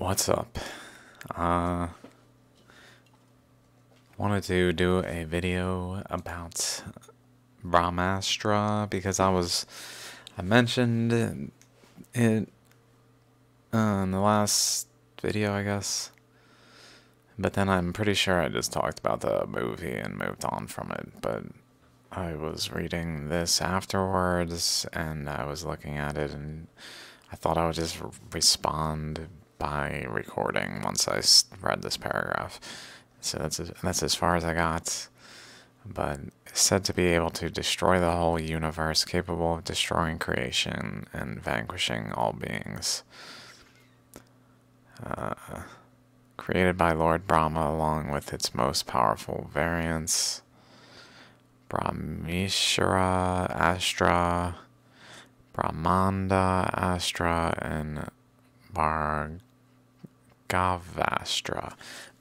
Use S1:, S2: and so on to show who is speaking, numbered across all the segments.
S1: What's up? Uh, wanted to do a video about Brahmastra because I was I mentioned it uh, in the last video, I guess. But then I'm pretty sure I just talked about the movie and moved on from it. But I was reading this afterwards and I was looking at it and I thought I would just respond by recording once I read this paragraph. So that's that's as far as I got. But said to be able to destroy the whole universe, capable of destroying creation and vanquishing all beings. Uh, created by Lord Brahma along with its most powerful variants, Brahmeshwara, Astra, Brahmanda, Astra, and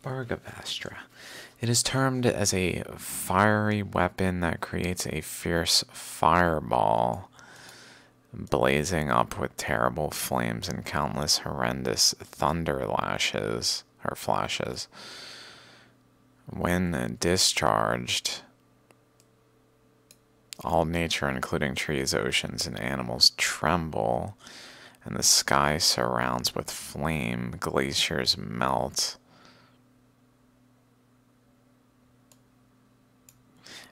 S1: Bhargavastra. It is termed as a fiery weapon that creates a fierce fireball, blazing up with terrible flames and countless horrendous thunder lashes or flashes. When discharged, all nature, including trees, oceans, and animals, tremble, and the sky surrounds with flame. Glaciers melt.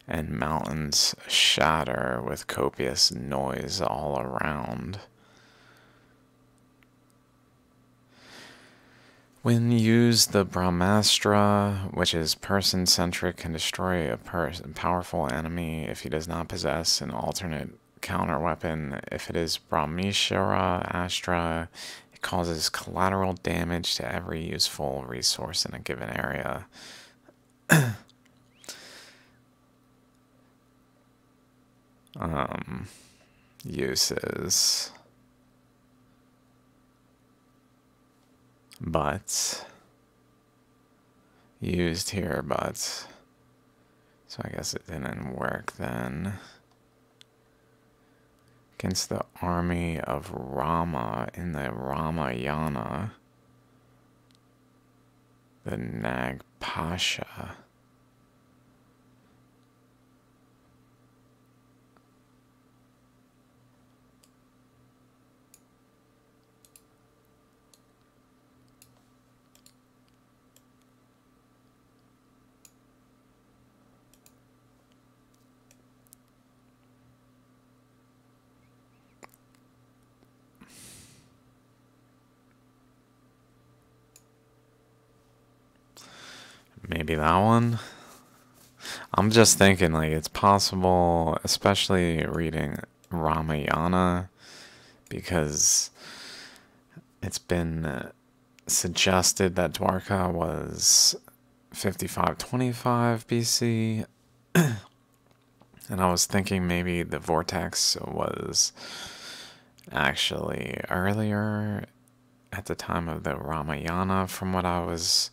S1: And mountains shatter with copious noise all around. When used, the Brahmastra, which is person centric, can destroy a powerful enemy if he does not possess an alternate counter weapon. If it is Brahmeshwara Astra, it causes collateral damage to every useful resource in a given area. um, uses. but used here, but so I guess it didn't work then. Against the army of Rama in the Ramayana, the Nag Pasha. Maybe that one? I'm just thinking, like, it's possible, especially reading Ramayana, because it's been uh, suggested that Dwarka was 5525 BC. and I was thinking maybe the vortex was actually earlier at the time of the Ramayana, from what I was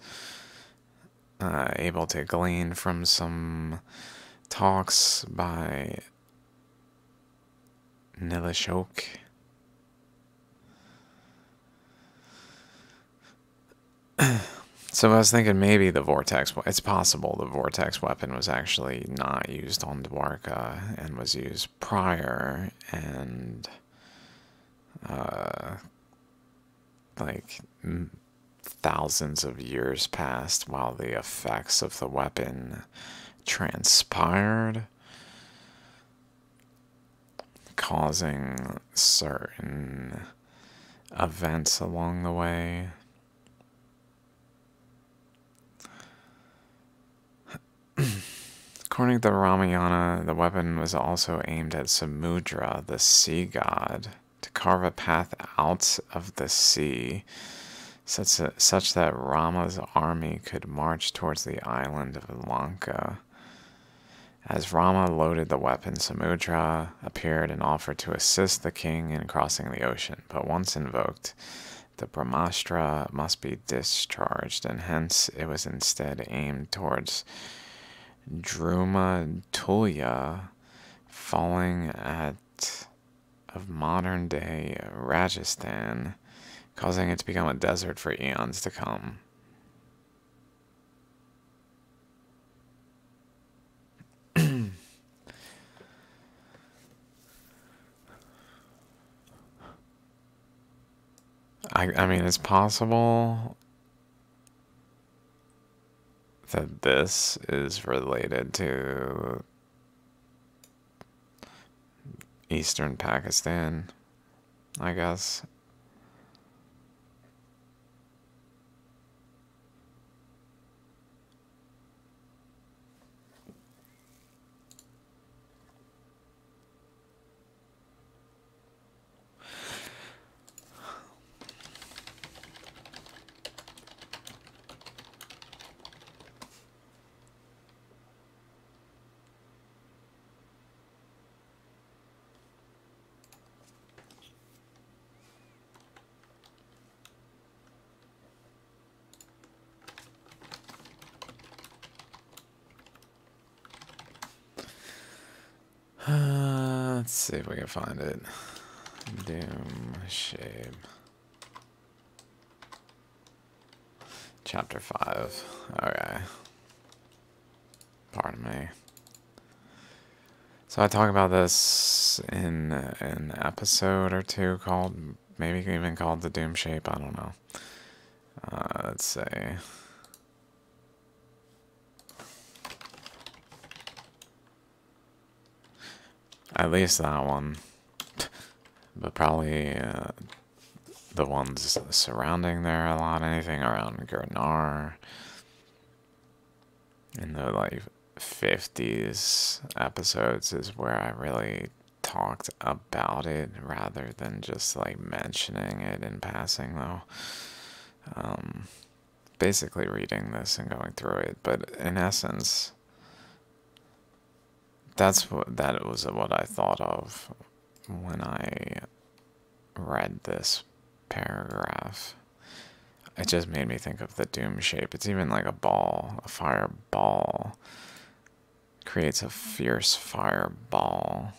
S1: uh, able to glean from some talks by Nilashok. so I was thinking maybe the vortex. It's possible the vortex weapon was actually not used on Dwarka and was used prior, and uh, like thousands of years passed while the effects of the weapon transpired, causing certain events along the way. According to the Ramayana, the weapon was also aimed at Samudra, the sea god, to carve a path out of the sea such that, such that Rama's army could march towards the island of Lanka. As Rama loaded the weapon, Samudra appeared and offered to assist the king in crossing the ocean, but once invoked, the Brahmastra must be discharged, and hence it was instead aimed towards Druma Tulya, falling at of modern day Rajasthan causing it to become a desert for eons to come. I, I mean, it's possible that this is related to eastern Pakistan, I guess. Uh, let's see if we can find it. Doom Shape. Chapter 5. Okay. Pardon me. So I talk about this in an episode or two called, maybe even called the Doom Shape. I don't know. Uh, let's see. At least that one. But probably uh, the ones surrounding there a lot. Anything around Gurnar. In the like 50s episodes is where I really talked about it rather than just like mentioning it in passing though. Um, basically reading this and going through it, but in essence, that's what that was what I thought of when I read this paragraph. It just made me think of the doom shape. It's even like a ball, a fireball. Creates a fierce fireball.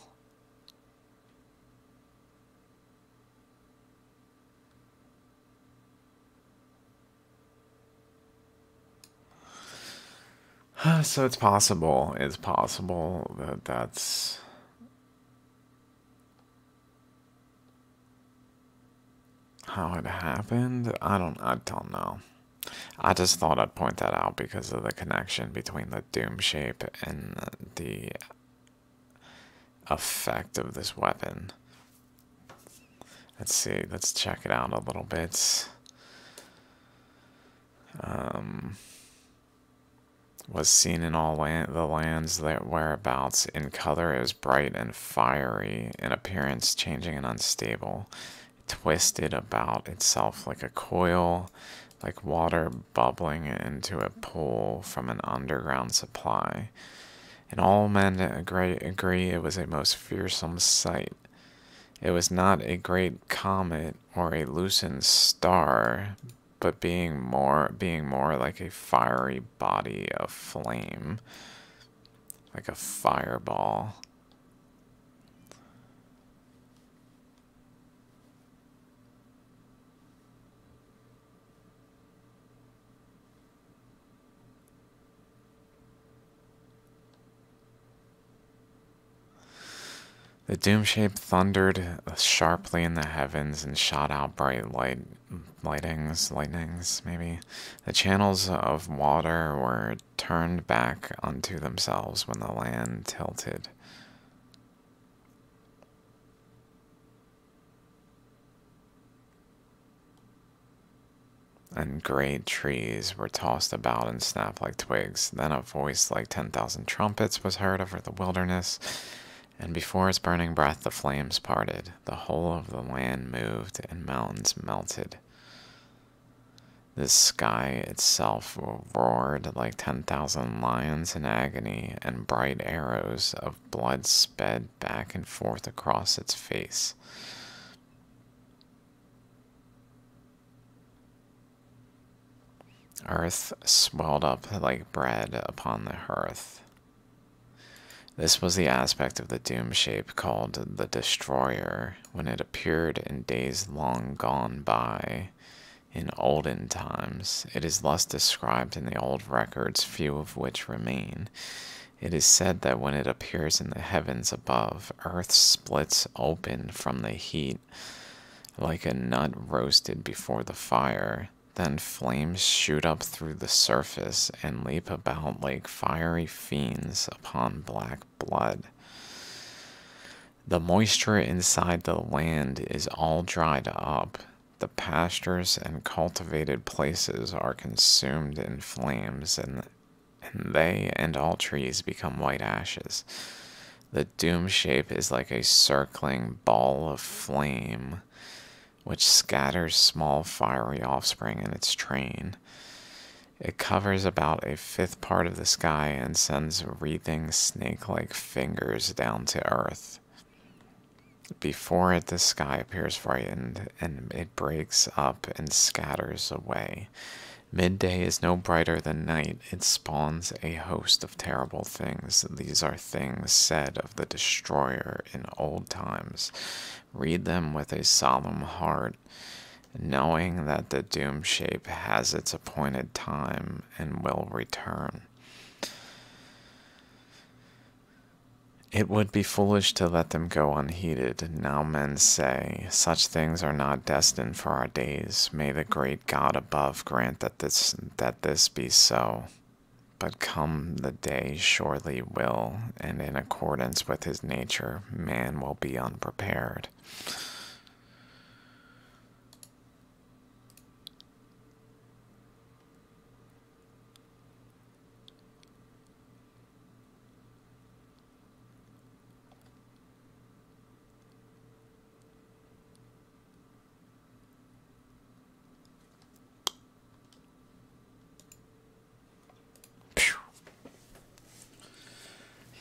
S1: So it's possible, it's possible that that's how it happened. I don't, I don't know. I just thought I'd point that out because of the connection between the doom shape and the effect of this weapon. Let's see, let's check it out a little bit. Um, was seen in all land, the lands that whereabouts. In color, it was bright and fiery, in appearance changing and unstable. Twisted about itself like a coil, like water bubbling into a pool from an underground supply. And all men agree, agree it was a most fearsome sight. It was not a great comet or a loosened star, but being more being more like a fiery body of flame. Like a fireball The doom shape thundered sharply in the heavens and shot out bright light lightings, lightnings, maybe. The channels of water were turned back unto themselves when the land tilted. And great trees were tossed about and snapped like twigs. Then a voice like 10,000 trumpets was heard over the wilderness and before its burning breath the flames parted, the whole of the land moved, and mountains melted. The sky itself roared like 10,000 lions in agony, and bright arrows of blood sped back and forth across its face. Earth swelled up like bread upon the hearth This was the aspect of the doom shape called the Destroyer when it appeared in days long gone by. In olden times, it is thus described in the old records, few of which remain. It is said that when it appears in the heavens above, earth splits open from the heat like a nut roasted before the fire. Then flames shoot up through the surface and leap about like fiery fiends upon black blood. The moisture inside the land is all dried up. The pastures and cultivated places are consumed in flames, and, and they and all trees become white ashes. The doom shape is like a circling ball of flame which scatters small fiery offspring in its train. It covers about a fifth part of the sky and sends wreathing snake like fingers down to earth. Before it, the sky appears frightened, and it breaks up and scatters away. Midday is no brighter than night. It spawns a host of terrible things. These are things said of the destroyer in old times. Read them with a solemn heart, knowing that the doom shape has its appointed time and will return. It would be foolish to let them go unheeded. Now men say, Such things are not destined for our days. May the great God above grant that this, that this be so. But come the day surely will, and in accordance with his nature, man will be unprepared.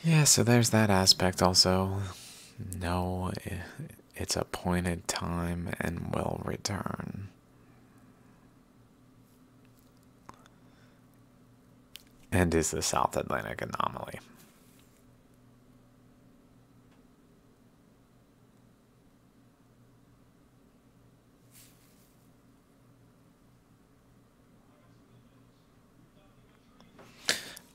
S1: Yeah, so there's that aspect also. No, it's appointed time and will return. And is the South Atlantic anomaly.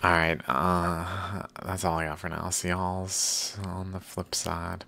S1: Alright, uh, that's all I got for now. See y'all on the flip side.